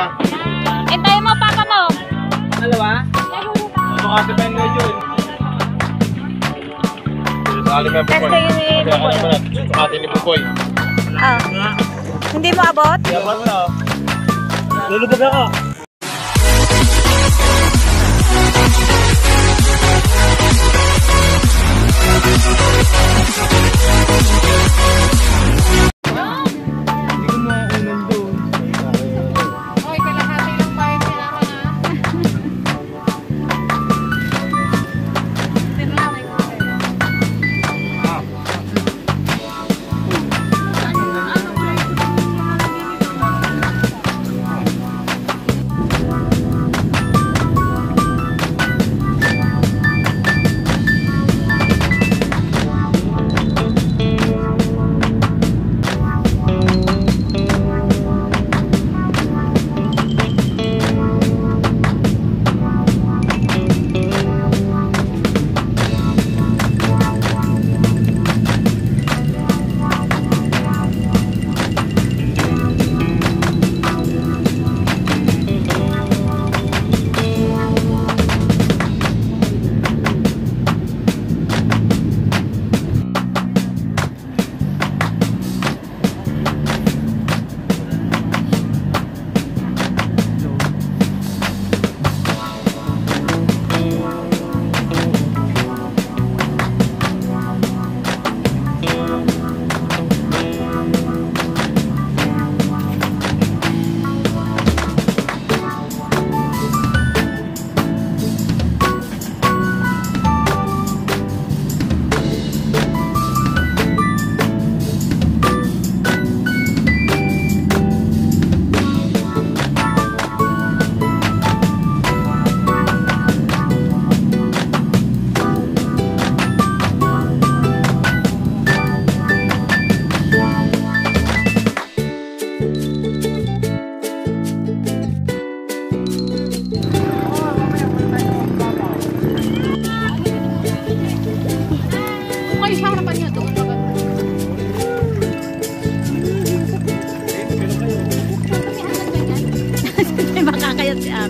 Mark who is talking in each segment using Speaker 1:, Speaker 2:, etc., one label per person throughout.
Speaker 1: ha.
Speaker 2: Hintayin mo, papa mo.
Speaker 3: Dalawa?
Speaker 1: Baka medyo eh. Sali mo
Speaker 2: Buboy.
Speaker 1: Sukati ni Buboy.
Speaker 2: Ah. Hindi mo abot?
Speaker 1: Dapat na.
Speaker 3: Lulubog ako. Hindi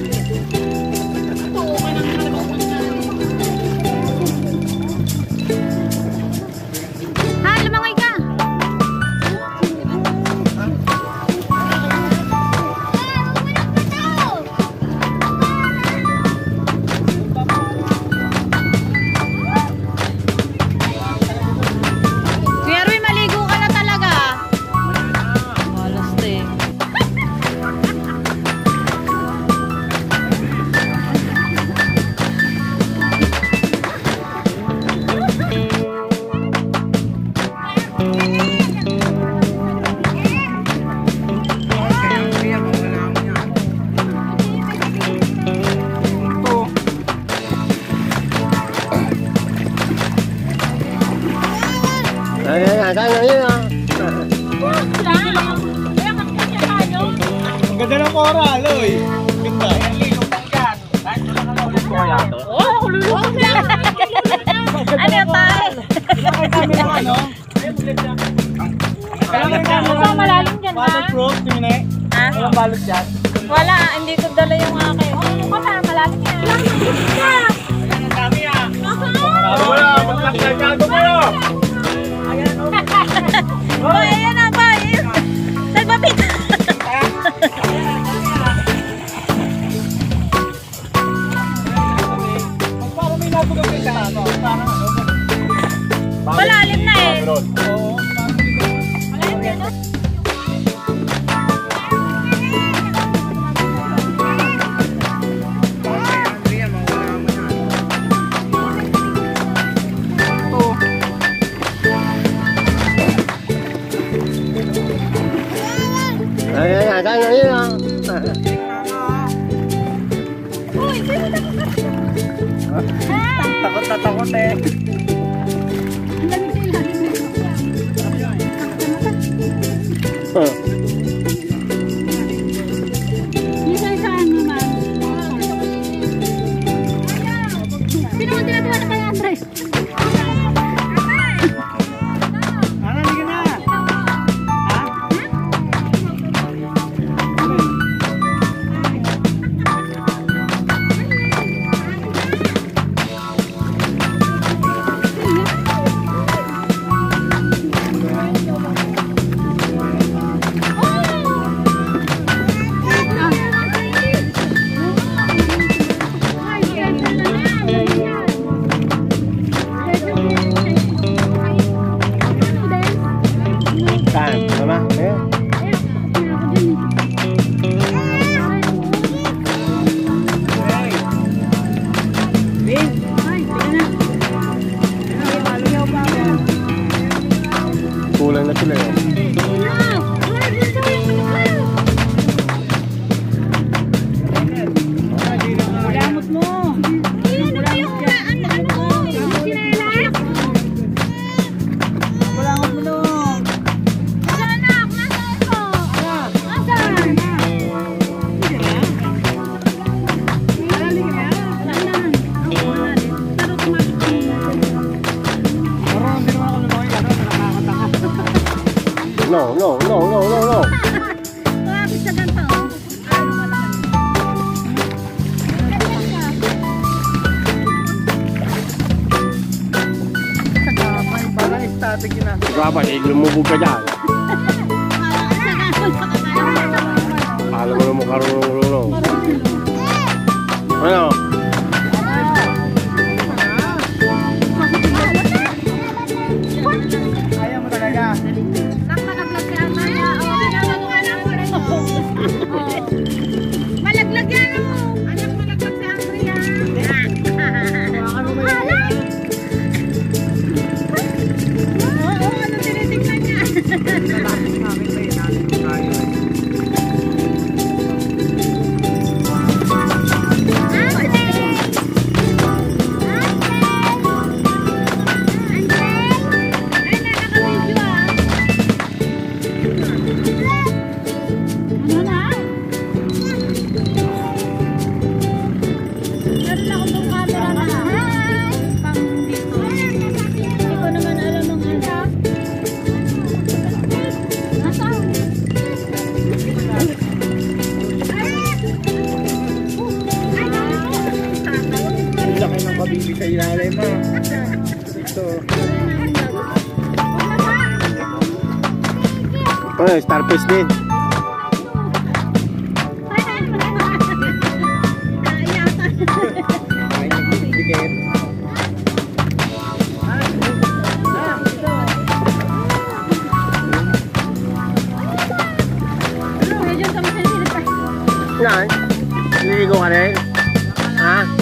Speaker 2: Thank you.
Speaker 3: Ay, ay, ay, tayo na yun ah. Ang ganda ng coral, oy. Ganda.
Speaker 2: Ano yung tayo?
Speaker 3: Ano?
Speaker 2: Mukhang malalim dyan, ha?
Speaker 3: Balot proof, tingin eh.
Speaker 2: Ha?
Speaker 3: Walang balot dyan.
Speaker 2: Wala, hindi ko dala yung akin. Oh, kasi malalim Dapat eh, lumubog ka dyan. Alam mo naman karunong-runong. Ano?
Speaker 1: Ilalim mo. Ito.
Speaker 2: Ano, starfish din. Yan. Niligo ka rin? Ha?